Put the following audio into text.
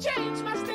Change my